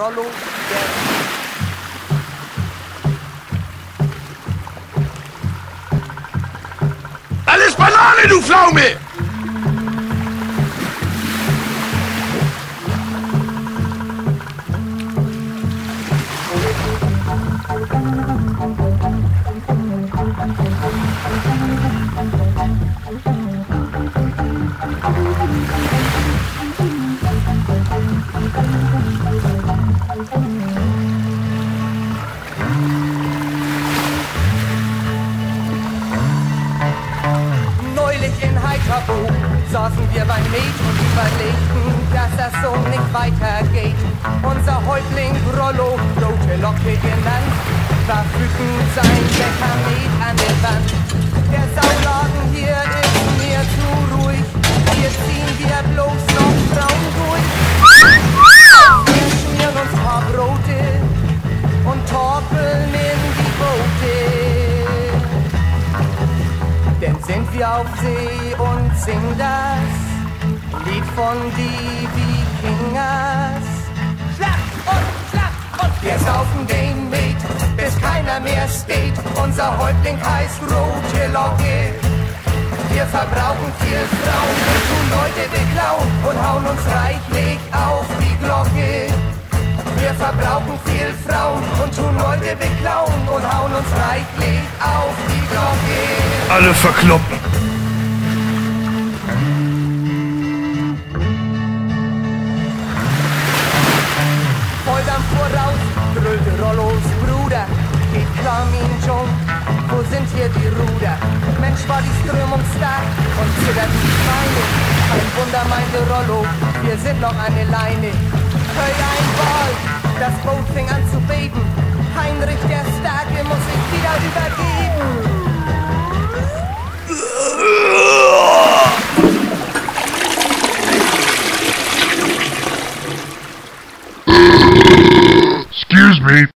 Rolu Gen Alles Banane, du Pflaume! Thank you. Neulich in Heiterbo saßen wir beim Met und überlegten, dass das so nicht weitergeht. Unser Häuptling Rollo, rote Locke genannt, war wütend sein Dekamet an der Wand. Wir auf See und singen das Lied von die Wikingers. Schlag und schlag und wir saufen den mit, bis keiner mehr steht. Unser Häuptling heißt Rote Locke. Wir verbrauchen viel Frauen und tun Leute beklauen und hauen uns reichlich auf die Glocke. Wir verbrauchen viel Frauen und tun Leute beklauen und hauen uns reichlich auf die Glocke. Alle verkloppen. Mensch, war die Strömung stark und zitterten die Beine. Ein Wunder, meinte Rollo, wir sind noch eine Leine. Hör ein Ball, das Boot fing an zu beben. Heinrich der Starke muss sich wieder übergeben. Excuse me.